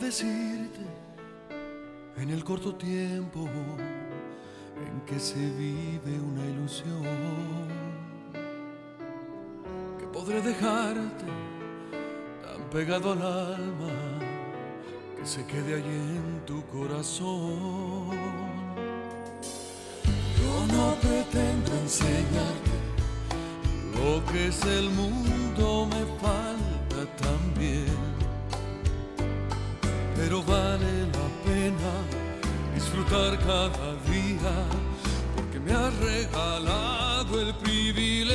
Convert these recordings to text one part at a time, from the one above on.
decirte en el corto tiempo en que se vive una ilusión que podré dejarte tan pegado al alma que se quede allí en tu corazón. Yo no pretendo enseñarte lo que es el mundo, me falta cada día porque me has regalado el privilegio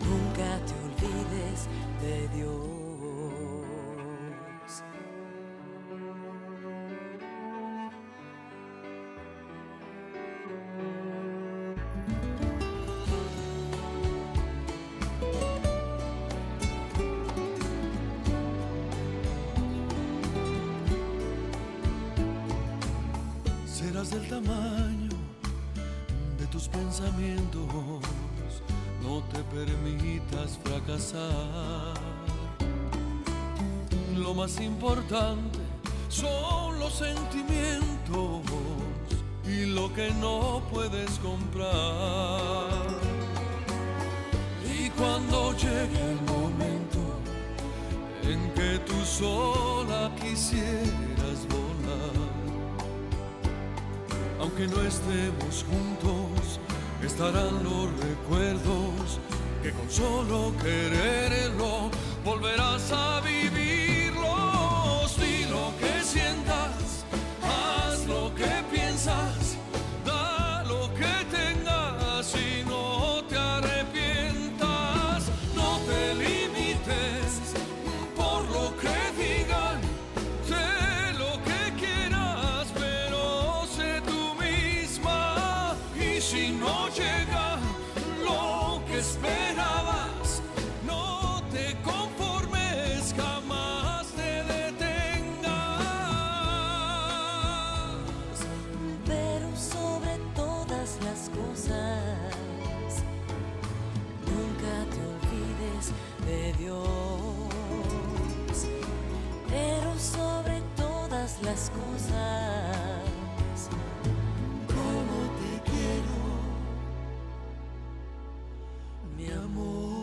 nunca te olvides de Dios. serás del tamaño tus pensamientos. No te permitas fracasar. Lo más importante son los sentimientos y lo que no puedes comprar. Y cuando llegue el momento en que tú sola quisieras aunque no estemos juntos, estarán los recuerdos que con solo quererlo volverás a vivir. las cosas. Como te quiero, mi amor.